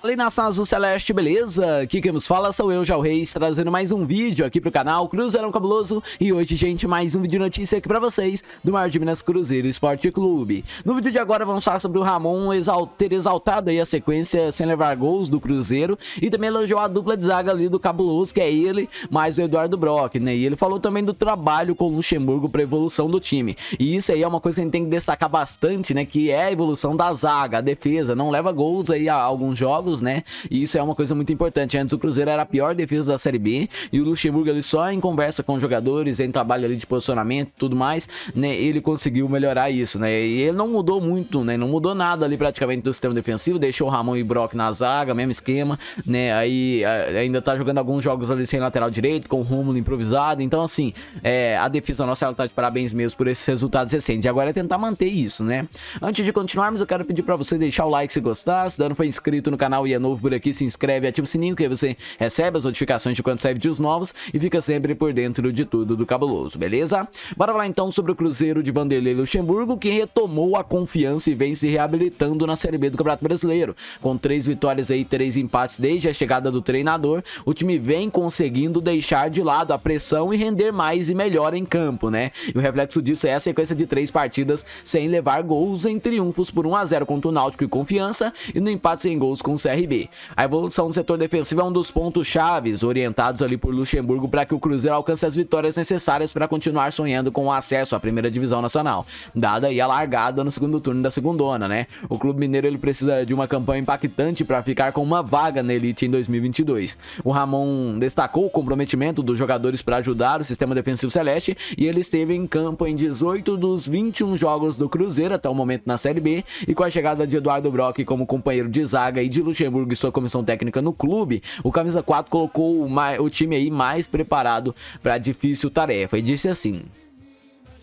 Fala aí nação azul celeste, beleza? Aqui quem nos fala sou eu, Jal Reis, trazendo mais um vídeo aqui pro canal Cruzeirão Cabuloso E hoje, gente, mais um vídeo de notícia aqui pra vocês do Maior de Minas Cruzeiro Esporte Clube No vídeo de agora vamos falar sobre o Ramon ter exaltado aí a sequência sem levar gols do Cruzeiro E também elogiou a dupla de zaga ali do Cabuloso, que é ele, mais o Eduardo Brock, né? E ele falou também do trabalho com o Luxemburgo pra evolução do time E isso aí é uma coisa que a gente tem que destacar bastante, né? Que é a evolução da zaga, a defesa, não leva gols aí a alguns jogos né? E isso é uma coisa muito importante. Antes o Cruzeiro era a pior defesa da Série B e o Luxemburgo ali só em conversa com jogadores, em trabalho ali de posicionamento tudo mais, né? Ele conseguiu melhorar isso, né? E ele não mudou muito, né? Não mudou nada ali praticamente do sistema defensivo, deixou o Ramon e Brock na zaga, mesmo esquema, né? Aí ainda tá jogando alguns jogos ali sem lateral direito, com o Rômulo improvisado. Então, assim, é, a defesa nossa ela tá de parabéns mesmo por esses resultados recentes. E agora é tentar manter isso, né? Antes de continuarmos, eu quero pedir para você deixar o like se gostar, se não foi inscrito no canal canal e é novo por aqui, se inscreve, ativa o sininho que aí você recebe as notificações de quando sai vídeos novos e fica sempre por dentro de tudo do cabuloso, beleza? Bora falar então sobre o Cruzeiro de Vanderlei Luxemburgo, que retomou a confiança e vem se reabilitando na Série B do Campeonato Brasileiro. Com três vitórias e três empates desde a chegada do treinador, o time vem conseguindo deixar de lado a pressão e render mais e melhor em campo, né? E o reflexo disso é a sequência de três partidas sem levar gols em triunfos por 1 a 0 contra o Náutico e Confiança e no empate sem gols com o CRB. A evolução do setor defensivo é um dos pontos chaves orientados ali por Luxemburgo para que o Cruzeiro alcance as vitórias necessárias para continuar sonhando com o acesso à primeira divisão nacional, dada aí a largada no segundo turno da segundona, né? O Clube Mineiro ele precisa de uma campanha impactante para ficar com uma vaga na elite em 2022. O Ramon destacou o comprometimento dos jogadores para ajudar o sistema defensivo celeste e ele esteve em campo em 18 dos 21 jogos do Cruzeiro até o momento na Série B e com a chegada de Eduardo Brock como companheiro de zaga e de Luxemburgo e sua comissão técnica no clube, o camisa 4 colocou o, o time aí mais preparado para a difícil tarefa. E disse assim: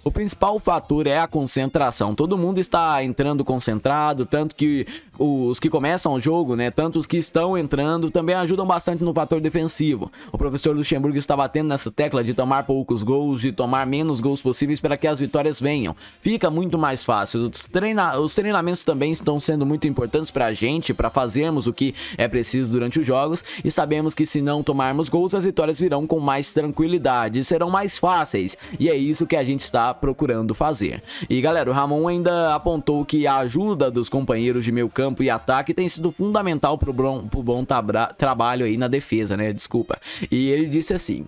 o principal fator é a concentração. Todo mundo está entrando concentrado, tanto que os que começam o jogo, né, tanto os que estão entrando, também ajudam bastante no fator defensivo. O professor Luxemburgo está batendo nessa tecla de tomar poucos gols, de tomar menos gols possíveis para que as vitórias venham. Fica muito mais fácil. Os, treina os treinamentos também estão sendo muito importantes para a gente, para fazermos o que é preciso durante os jogos, e sabemos que se não tomarmos gols, as vitórias virão com mais tranquilidade, serão mais fáceis. E é isso que a gente está procurando fazer. E galera, o Ramon ainda apontou que a ajuda dos companheiros de meio campo e ataque tem sido fundamental pro bom, pro bom trabalho aí na defesa, né? Desculpa. E ele disse assim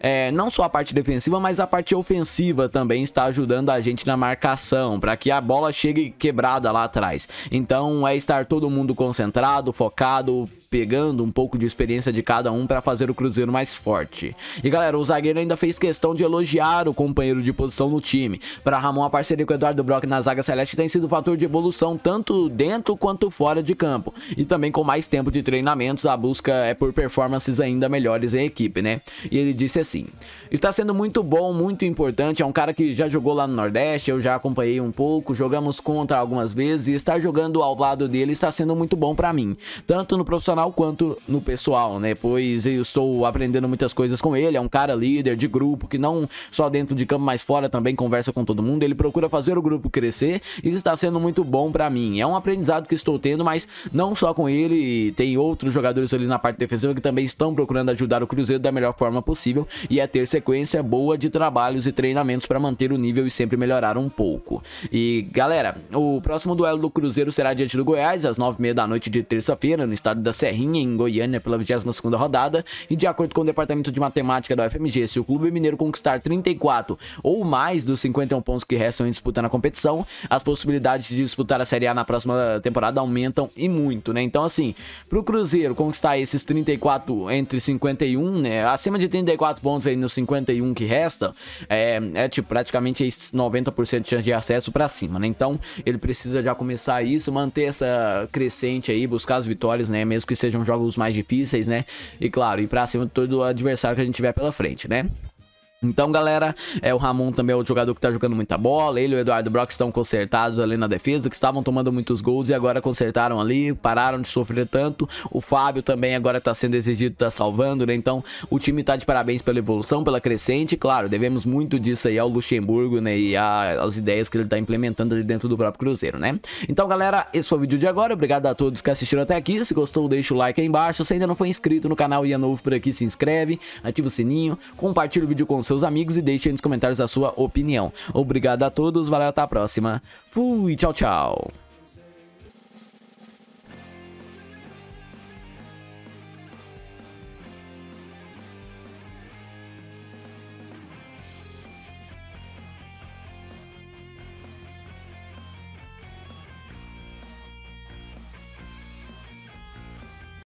é, não só a parte defensiva, mas a parte ofensiva também está ajudando a gente na marcação, para que a bola chegue quebrada lá atrás. Então é estar todo mundo concentrado, focado, pegando um pouco de experiência de cada um para fazer o Cruzeiro mais forte. E galera, o zagueiro ainda fez questão de elogiar o companheiro de posição no time. Para Ramon, a parceria com o Eduardo Brock na zaga celeste tem sido fator de evolução tanto dentro quanto fora de campo. E também com mais tempo de treinamentos, a busca é por performances ainda melhores em equipe, né? E ele disse assim: Está sendo muito bom, muito importante. É um cara que já jogou lá no Nordeste, eu já acompanhei um pouco, jogamos contra algumas vezes e estar jogando ao lado dele está sendo muito bom para mim, tanto no profissional profissional quanto no pessoal, né? Pois eu estou aprendendo muitas coisas com ele. É um cara líder de grupo que não só dentro de campo, mas fora também conversa com todo mundo. Ele procura fazer o grupo crescer e está sendo muito bom para mim. É um aprendizado que estou tendo, mas não só com ele, tem outros jogadores ali na parte defensiva que também estão procurando ajudar o Cruzeiro da melhor forma possível e é ter sequência boa de trabalhos e treinamentos para manter o nível e sempre melhorar um pouco. E galera, o próximo duelo do Cruzeiro será diante do Goiás às 9h30 da noite de terça-feira no estado da Serra Serrinha, em Goiânia, pela 22ª rodada. E de acordo com o Departamento de Matemática da UFMG, se o Clube Mineiro conquistar 34 ou mais dos 51 pontos que restam em disputa na competição, as possibilidades de disputar a Série A na próxima temporada aumentam e muito, né? Então, assim, pro Cruzeiro conquistar esses 34 entre 51, né? Acima de 34 pontos aí nos 51 que restam, é, é tipo praticamente 90% de chance de acesso para cima, né? Então, ele precisa já começar isso, manter essa crescente aí, buscar as vitórias, né? Mesmo que sejam jogos mais difíceis, né? E claro, ir pra cima de todo adversário que a gente tiver pela frente, né? Então, galera, é, o Ramon também é outro jogador que tá jogando muita bola. Ele e o Eduardo Brock estão consertados ali na defesa, que estavam tomando muitos gols e agora consertaram ali, pararam de sofrer tanto. O Fábio também agora tá sendo exigido, tá salvando, né? Então, o time tá de parabéns pela evolução, pela crescente. Claro, devemos muito disso aí ao Luxemburgo, né? E as ideias que ele tá implementando ali dentro do próprio Cruzeiro, né? Então, galera, esse foi o vídeo de agora. Obrigado a todos que assistiram até aqui. Se gostou, deixa o like aí embaixo. Se ainda não foi inscrito no canal e é novo por aqui, se inscreve, ativa o sininho, compartilha o vídeo com seus amigos e deixe aí nos comentários a sua opinião. Obrigado a todos, valeu, até a próxima. Fui, tchau, tchau.